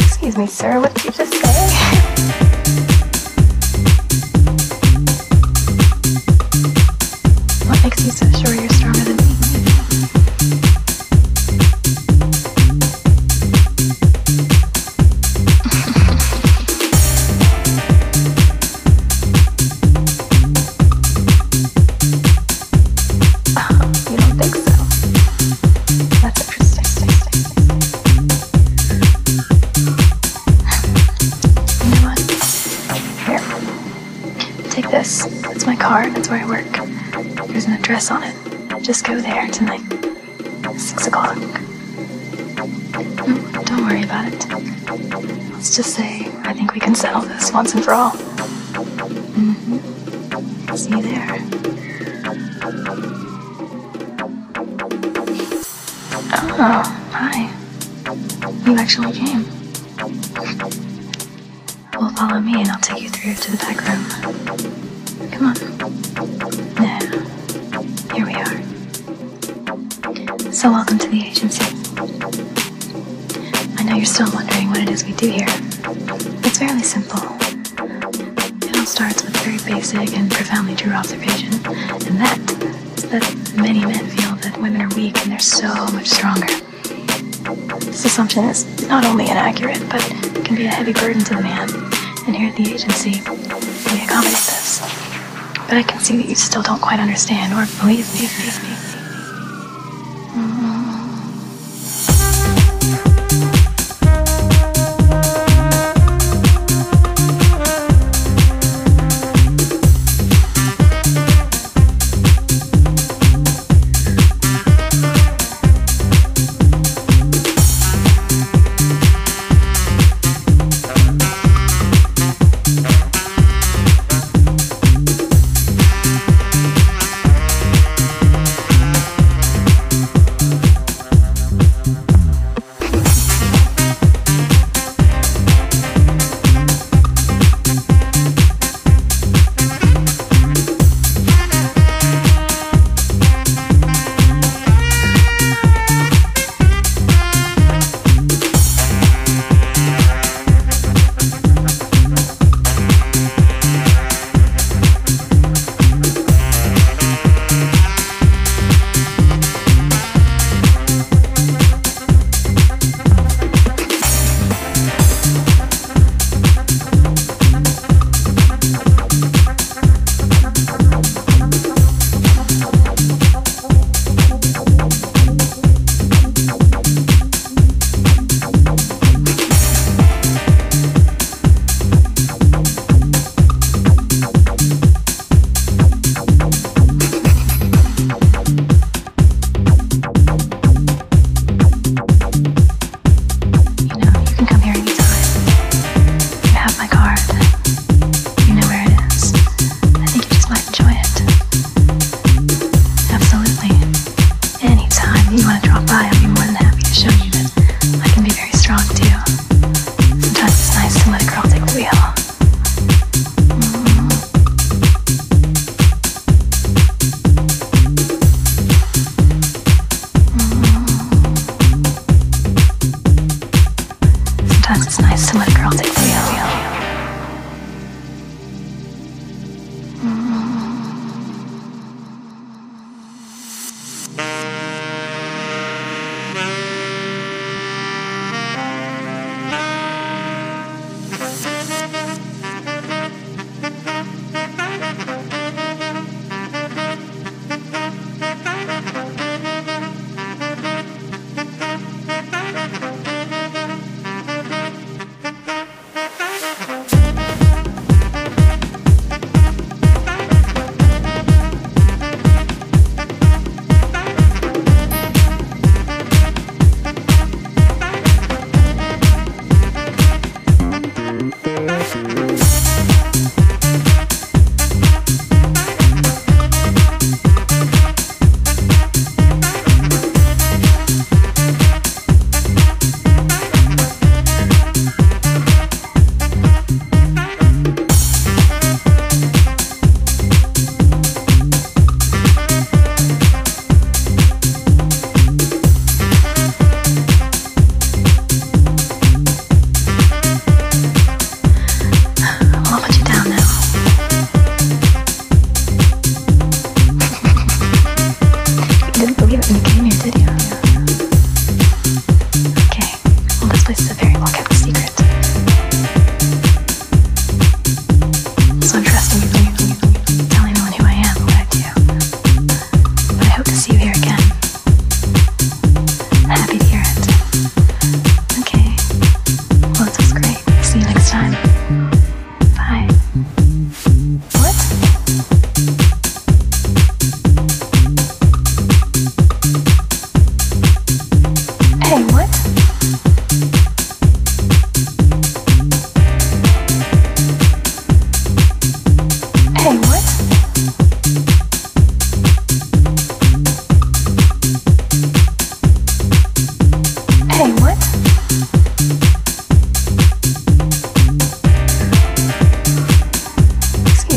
Excuse me, sir, what did you just say? Where I work. There's an address on it. Just go there tonight. Six o'clock. Mm, Don't worry about it. Let's just say I think we can settle this once and for all. Mm-hmm. See you there. Oh, hi. You actually came. Well, follow me and I'll take you through to the back room. Come on. So, welcome to the agency. I know you're still wondering what it is we do here. It's fairly simple. It all starts with very basic and profoundly true observation, and that that many men feel that women are weak and they're so much stronger. This assumption is not only inaccurate, but can be a heavy burden to the man. And here at the agency, we accommodate this. But I can see that you still don't quite understand or believe me. Believe me.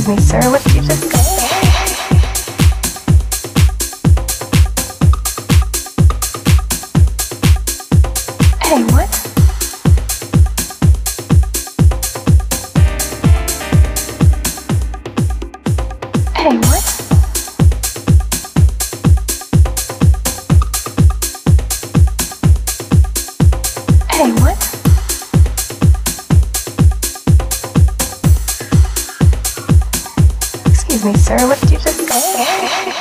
Me, sir, what did you just say? Excuse me, sir, what did you just say?